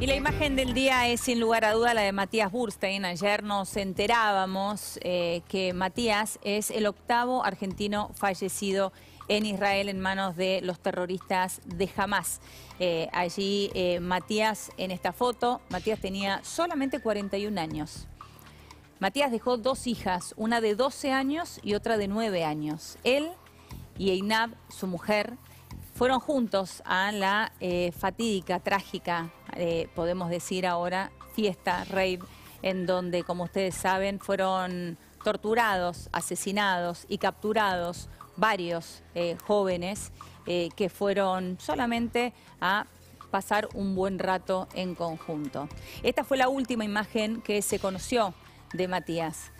Y la imagen del día es sin lugar a duda la de Matías Burstein. Ayer nos enterábamos eh, que Matías es el octavo argentino fallecido en Israel en manos de los terroristas de Hamas. Eh, allí eh, Matías en esta foto, Matías tenía solamente 41 años. Matías dejó dos hijas, una de 12 años y otra de 9 años. Él y Einab, su mujer, fueron juntos a la fatídica, trágica eh, podemos decir ahora, fiesta, rave, en donde, como ustedes saben, fueron torturados, asesinados y capturados varios eh, jóvenes eh, que fueron solamente a pasar un buen rato en conjunto. Esta fue la última imagen que se conoció de Matías.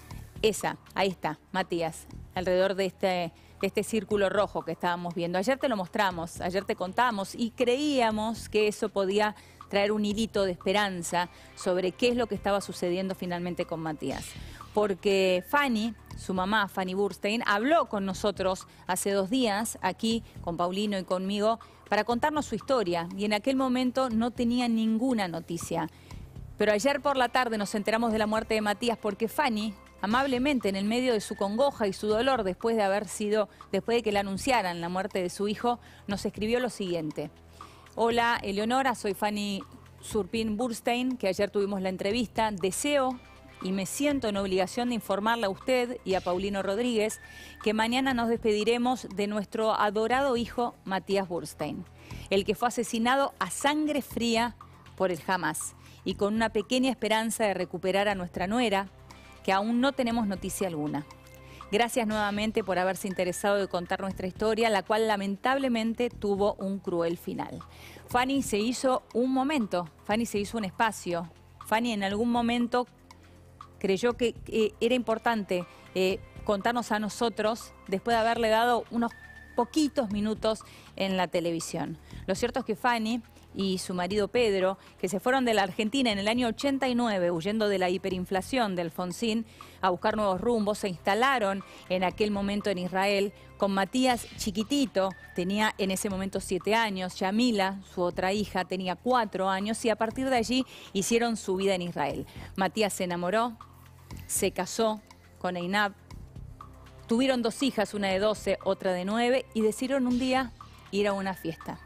Esa, ahí está, Matías, alrededor de este este círculo rojo que estábamos viendo. Ayer te lo mostramos, ayer te contamos y creíamos que eso podía traer un hilito de esperanza sobre qué es lo que estaba sucediendo finalmente con Matías. Porque Fanny, su mamá, Fanny Burstein, habló con nosotros hace dos días, aquí con Paulino y conmigo, para contarnos su historia. Y en aquel momento no tenía ninguna noticia. Pero ayer por la tarde nos enteramos de la muerte de Matías porque Fanny amablemente en el medio de su congoja y su dolor después de haber sido, después de que le anunciaran la muerte de su hijo, nos escribió lo siguiente. Hola, Eleonora, soy Fanny Surpin Burstein, que ayer tuvimos la entrevista. Deseo y me siento en obligación de informarle a usted y a Paulino Rodríguez que mañana nos despediremos de nuestro adorado hijo Matías Burstein, el que fue asesinado a sangre fría por el Hamas y con una pequeña esperanza de recuperar a nuestra nuera, que aún no tenemos noticia alguna. Gracias nuevamente por haberse interesado de contar nuestra historia, la cual lamentablemente tuvo un cruel final. Fanny se hizo un momento, Fanny se hizo un espacio. Fanny en algún momento creyó que era importante eh, contarnos a nosotros después de haberle dado unos poquitos minutos en la televisión. Lo cierto es que Fanny y su marido Pedro, que se fueron de la Argentina en el año 89 huyendo de la hiperinflación de Alfonsín a buscar nuevos rumbos, se instalaron en aquel momento en Israel con Matías chiquitito, tenía en ese momento siete años, Yamila, su otra hija, tenía cuatro años y a partir de allí hicieron su vida en Israel. Matías se enamoró, se casó con Einab, tuvieron dos hijas, una de 12, otra de 9 y decidieron un día ir a una fiesta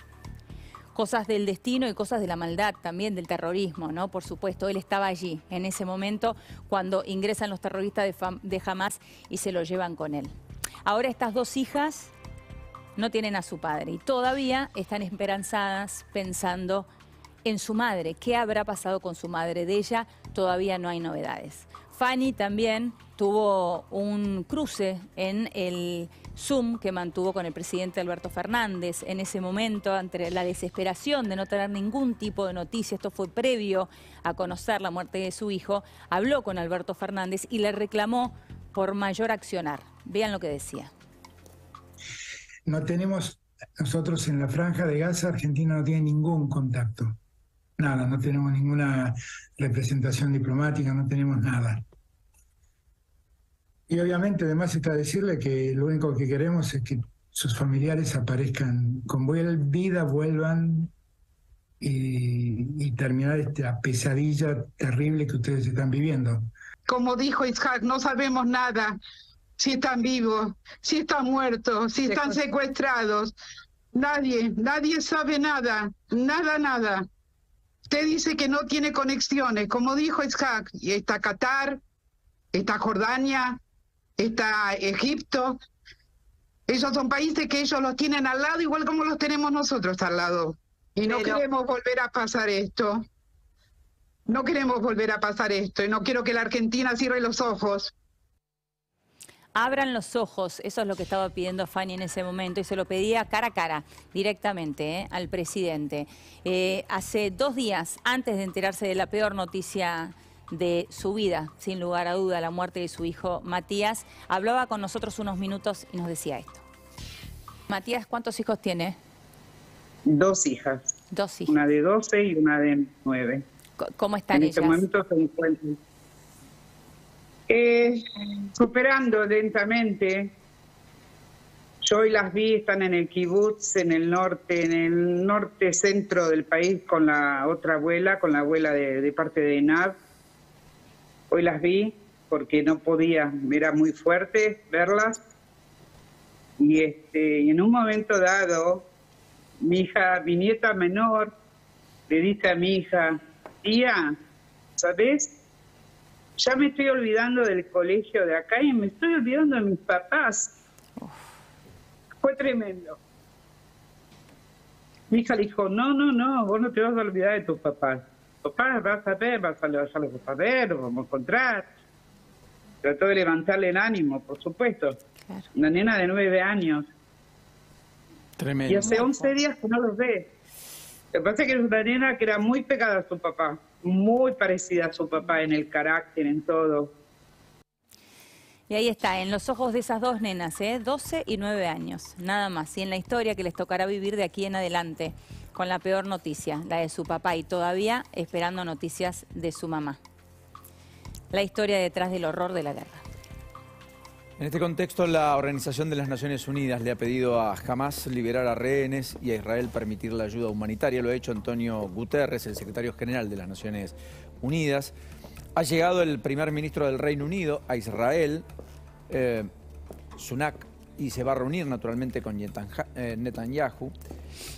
cosas del destino y cosas de la maldad también, del terrorismo, ¿no? Por supuesto, él estaba allí en ese momento cuando ingresan los terroristas de, de Hamas y se lo llevan con él. Ahora estas dos hijas no tienen a su padre y todavía están esperanzadas pensando en su madre. ¿Qué habrá pasado con su madre? De ella todavía no hay novedades. Fanny también tuvo un cruce en el Zoom que mantuvo con el presidente Alberto Fernández en ese momento, ante la desesperación de no tener ningún tipo de noticia, esto fue previo a conocer la muerte de su hijo, habló con Alberto Fernández y le reclamó por mayor accionar. Vean lo que decía. No tenemos, nosotros en la franja de Gaza, Argentina no tiene ningún contacto. Nada, no tenemos ninguna representación diplomática, no tenemos nada. Y obviamente además está decirle que lo único que queremos es que sus familiares aparezcan con vida, vuelvan y, terminar esta pesadilla terrible que ustedes están viviendo. Como dijo Isaac, no sabemos nada, si están vivos, si están muertos, si están secuestrados. Nadie, nadie sabe nada, nada, nada. Usted dice que no tiene conexiones, como dijo Isaac, y está Qatar, está Jordania, está Egipto. Esos son países que ellos los tienen al lado, igual como los tenemos nosotros al lado. Y no queremos volver a pasar esto. No queremos volver a pasar esto y no quiero que la Argentina cierre los ojos. Abran los ojos, eso es lo que estaba pidiendo Fanny en ese momento y se lo pedía cara a cara, directamente eh, al presidente. Eh, hace dos días, antes de enterarse de la peor noticia de su vida, sin lugar a duda, la muerte de su hijo Matías. Hablaba con nosotros unos minutos y nos decía esto. Matías, ¿cuántos hijos tiene? Dos hijas. Dos hijas. Una de 12 y una de 9. ¿Cómo están ellas? En este momento se encuentran eh, superando lentamente Yo hoy las vi, están en el kibutz, en el norte, en el norte centro del país con la otra abuela, con la abuela de, de parte de Enab. Hoy las vi porque no podía, era muy fuerte verlas. Y, este, en un momento dado, mi hija, mi nieta menor, le dice a mi hija, tía, ¿sabes? Ya me estoy olvidando del colegio de acá y me estoy olvidando de mis papás. Fue tremendo. Mi hija le dijo, no, no, no, vos no te vas a olvidar de tus papás. Papás, vas a ver, vas a, vas a los vas a ver, vamos a encontrar. Trató de levantarle el ánimo, por supuesto. Claro. Una nena de nueve años. Y Tremendo. hace 11 días que no los ve. Lo que pasa es que es una nena que era muy pegada a su papá, muy parecida a su papá en el carácter, en todo. Y ahí está, en los ojos de esas dos nenas, ¿eh? 12 y 9 años, nada más. Y en la historia que les tocará vivir de aquí en adelante, con la peor noticia, la de su papá, y todavía esperando noticias de su mamá. La historia detrás del horror de la guerra. En este contexto, la Organización de las Naciones Unidas le ha pedido a Hamas liberar a rehenes y a Israel permitir la ayuda humanitaria. Lo ha hecho Antonio Guterres, el secretario general de las Naciones Unidas. Ha llegado el primer ministro del Reino Unido a Israel, eh, Sunak, y se va a reunir naturalmente con eh, Netanyahu.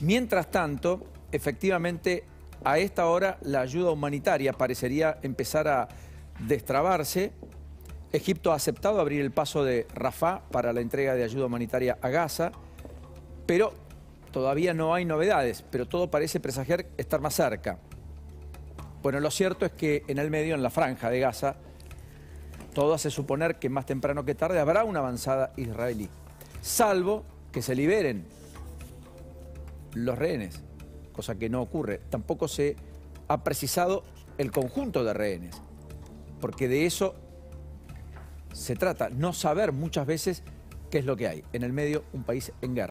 Mientras tanto, efectivamente, a esta hora la ayuda humanitaria parecería empezar a destrabarse. Egipto ha aceptado abrir el paso de Rafah para la entrega de ayuda humanitaria a Gaza, pero todavía no hay novedades, pero todo parece presagiar estar más cerca. Bueno, lo cierto es que en el medio, en la franja de Gaza, todo hace suponer que más temprano que tarde habrá una avanzada israelí, salvo que se liberen los rehenes, cosa que no ocurre. Tampoco se ha precisado el conjunto de rehenes, porque de eso se trata, no saber muchas veces qué es lo que hay. En el medio, un país en guerra.